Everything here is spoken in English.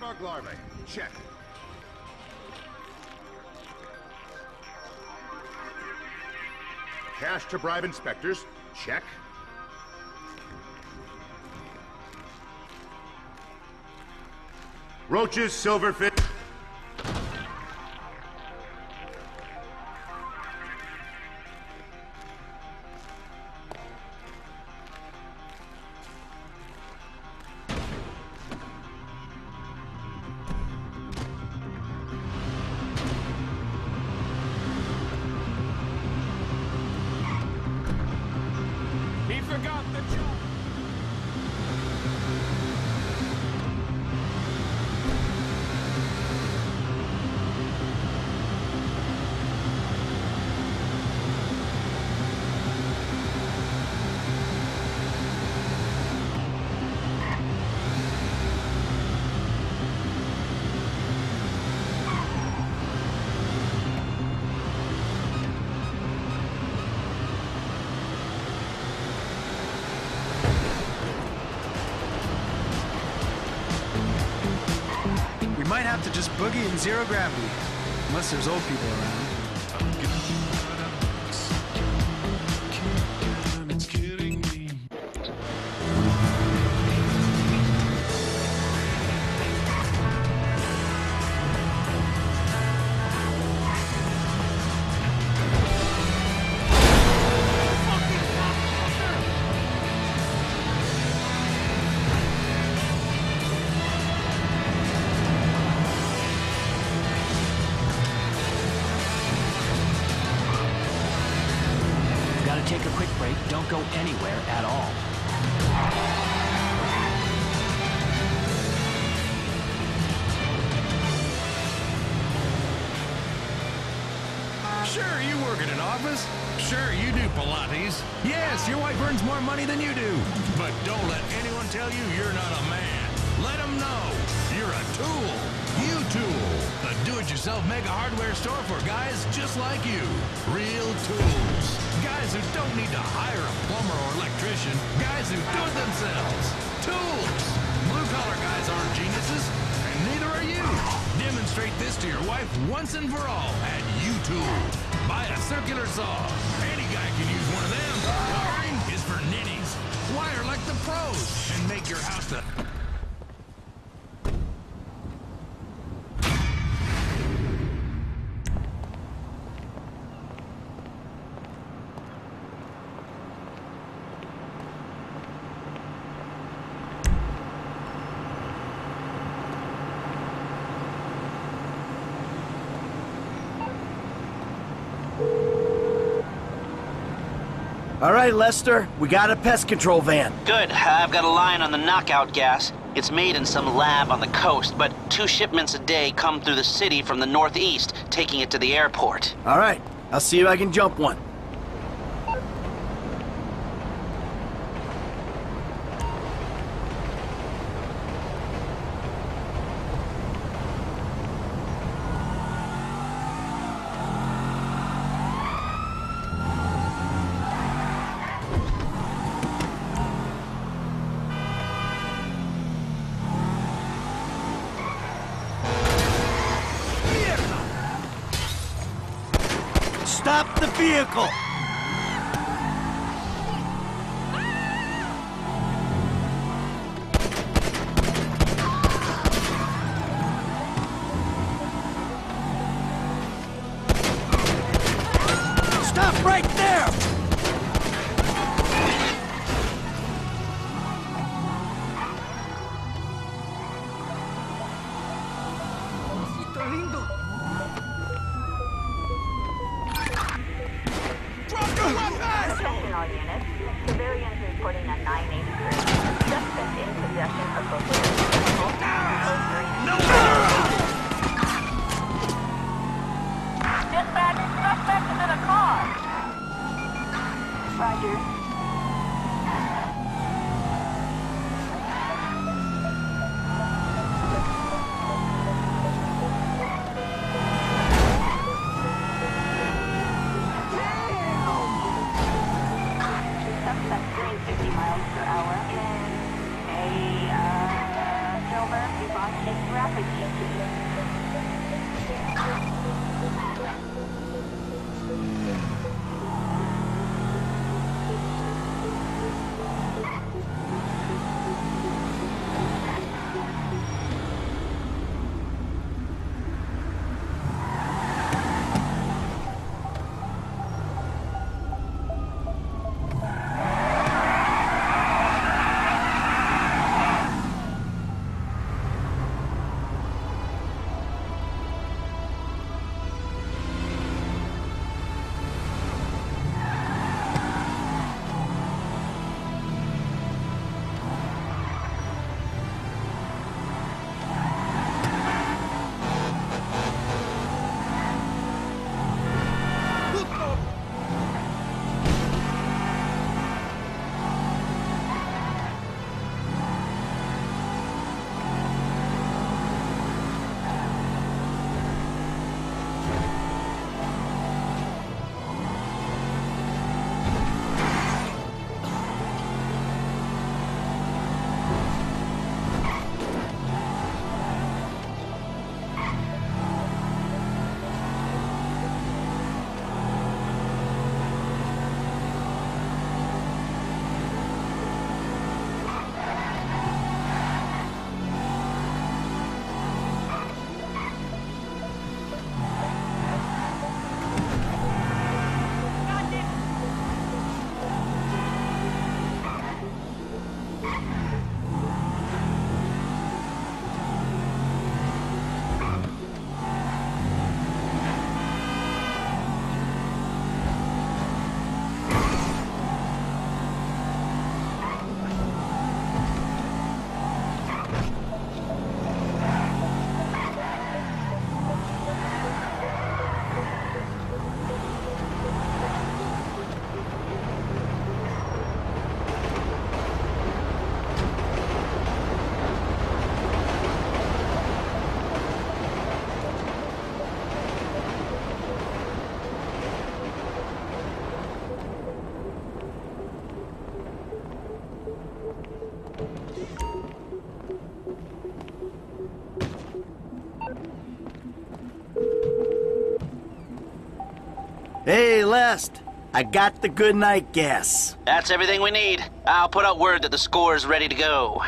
Poxbug larvae. Check. Cash to bribe inspectors. Check. Roaches, silverfish... might have to just boogie in zero gravity. Unless there's old people around. Take a quick break. Don't go anywhere at all. Sure, you work at an office. Sure, you do Pilates. Yes, your wife earns more money than you do. But don't let anyone tell you you're not a man. Let them know you're a tool. You Tool, the do-it-yourself mega hardware store for guys just like you. Real tools. Guys who don't need to hire a plumber or electrician. Guys who do it themselves. Tools. Blue-collar guys aren't geniuses, and neither are you. Demonstrate this to your wife once and for all at YouTool. Buy a circular saw. Any guy can use one of them. Wiring is for ninnies. Wire like the pros and make your house the... All right, Lester, we got a pest control van. Good. I've got a line on the knockout gas. It's made in some lab on the coast, but two shipments a day come through the city from the northeast, taking it to the airport. All right, I'll see if I can jump one. Stop the vehicle! Reporting a 983. Suspect in possession of both Hey, Lest. I got the good night gas. That's everything we need. I'll put out word that the score is ready to go.